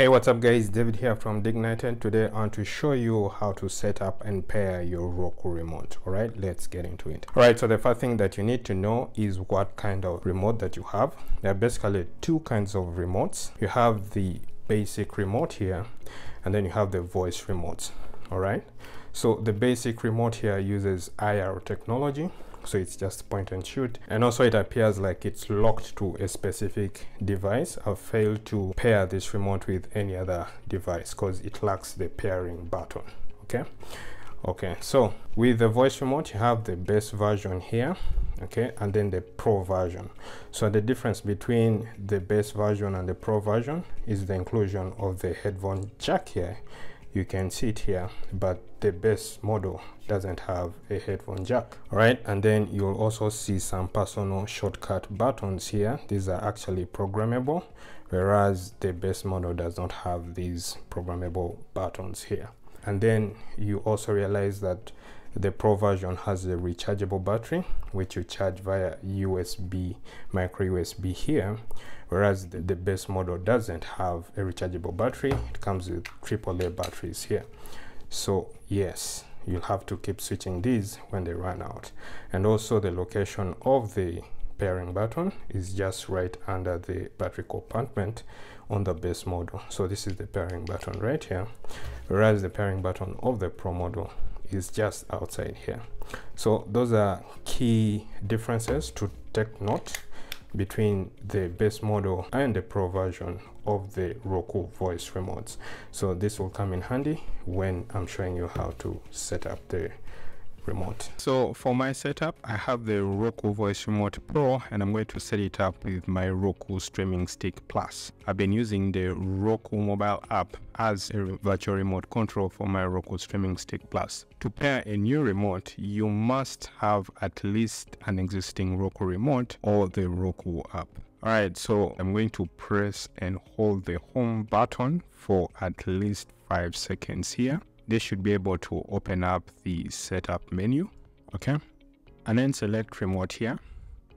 Hey what's up guys? David here from Dignited today I want to show you how to set up and pair your Roku remote. Alright let's get into it. Alright so the first thing that you need to know is what kind of remote that you have. There are basically two kinds of remotes. You have the basic remote here and then you have the voice remote alright so the basic remote here uses IR technology so it's just point and shoot. And also it appears like it's locked to a specific device. I've failed to pair this remote with any other device because it lacks the pairing button okay? Okay so with the voice remote you have the base version here okay and then the pro version. So the difference between the base version and the pro version is the inclusion of the headphone jack here you can see it here but the base model doesn't have a headphone jack. All right and then you'll also see some personal shortcut buttons here. These are actually programmable whereas the base model does not have these programmable buttons here. And then you also realize that the pro version has a rechargeable battery which you charge via usb micro usb here whereas the, the base model doesn't have a rechargeable battery. It comes with aaa batteries here. So yes you'll have to keep switching these when they run out. And also the location of the pairing button is just right under the battery compartment on the base model. So this is the pairing button right here whereas the pairing button of the pro model is just outside here. So those are key differences to take note between the base model and the pro version of the Roku voice remotes. So this will come in handy when I'm showing you how to set up the remote. So for my setup, I have the Roku Voice Remote Pro and I'm going to set it up with my Roku Streaming Stick Plus. I've been using the Roku mobile app as a virtual remote control for my Roku Streaming Stick Plus. To pair a new remote, you must have at least an existing Roku remote or the Roku app. Alright, so I'm going to press and hold the home button for at least 5 seconds here this should be able to open up the setup menu okay? And then select remote here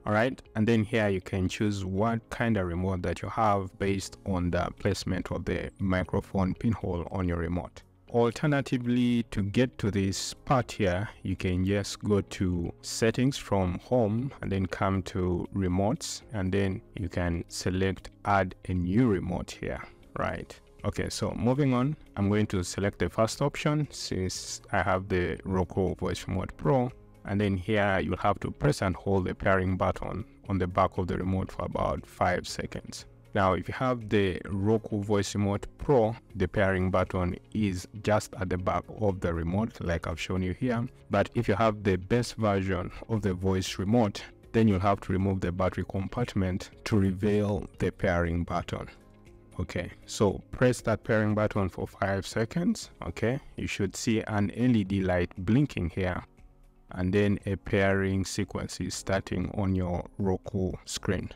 all right? And then here you can choose what kind of remote that you have based on the placement of the microphone pinhole on your remote. Alternatively to get to this part here you can just go to settings from home and then come to remotes and then you can select add a new remote here right Okay, so moving on, I'm going to select the first option since I have the Roku Voice Remote Pro. And then here you'll have to press and hold the pairing button on the back of the remote for about 5 seconds. Now, if you have the Roku Voice Remote Pro, the pairing button is just at the back of the remote, like I've shown you here. But if you have the best version of the voice remote, then you'll have to remove the battery compartment to reveal the pairing button okay so press that pairing button for five seconds okay you should see an led light blinking here and then a pairing sequence is starting on your roku screen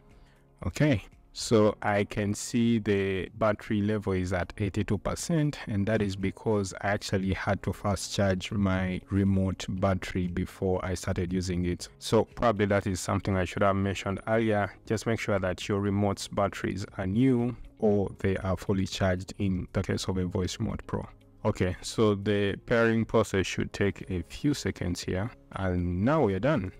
okay so I can see the battery level is at 82% and that is because I actually had to fast charge my remote battery before I started using it. So probably that is something I should have mentioned earlier. Just make sure that your remote's batteries are new or they are fully charged in the case of a voice remote pro. Okay, so the pairing process should take a few seconds here and now we're done.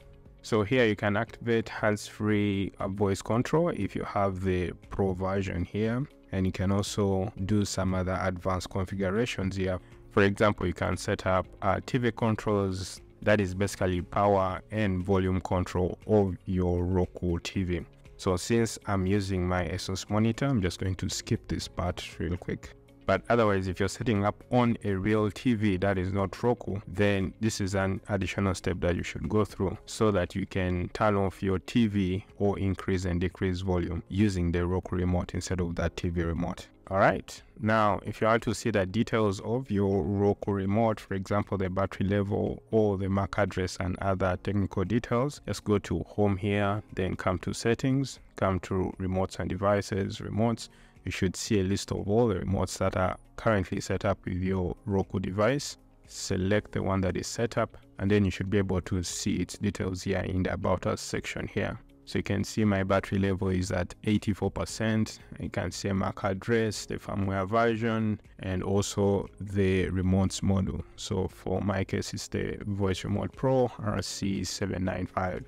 So here you can activate hands-free uh, voice control if you have the pro version here and you can also do some other advanced configurations here. For example, you can set up uh, TV controls that is basically power and volume control of your Roku TV. So since I'm using my ASUS monitor, I'm just going to skip this part real quick. But otherwise, if you're setting up on a real TV that is not Roku, then this is an additional step that you should go through so that you can turn off your TV or increase and decrease volume using the Roku remote instead of that TV remote. All right. Now, if you want to see the details of your Roku remote, for example, the battery level or the MAC address and other technical details, just go to home here, then come to settings, come to remotes and devices, remotes, you should see a list of all the remotes that are currently set up with your Roku device. Select the one that is set up and then you should be able to see its details here in the About Us section here. so you can see my battery level is at 84%. You can see MAC address, the firmware version, and also the remote model. So for my case, it's the Voice Remote Pro RC795.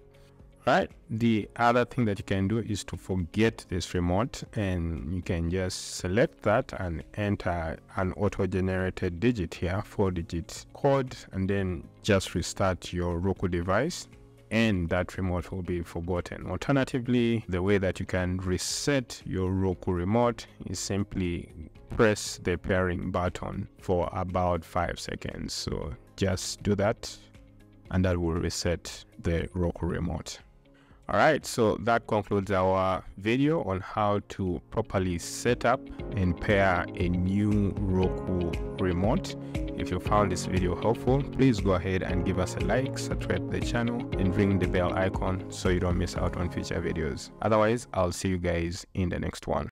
Right. The other thing that you can do is to forget this remote and you can just select that and enter an auto-generated digit here, four digit code, and then just restart your Roku device and that remote will be forgotten. Alternatively, the way that you can reset your Roku remote is simply press the pairing button for about five seconds. So just do that and that will reset the Roku remote. All right, so that concludes our video on how to properly set up and pair a new Roku remote. If you found this video helpful, please go ahead and give us a like, subscribe to the channel, and ring the bell icon so you don't miss out on future videos. Otherwise, I'll see you guys in the next one.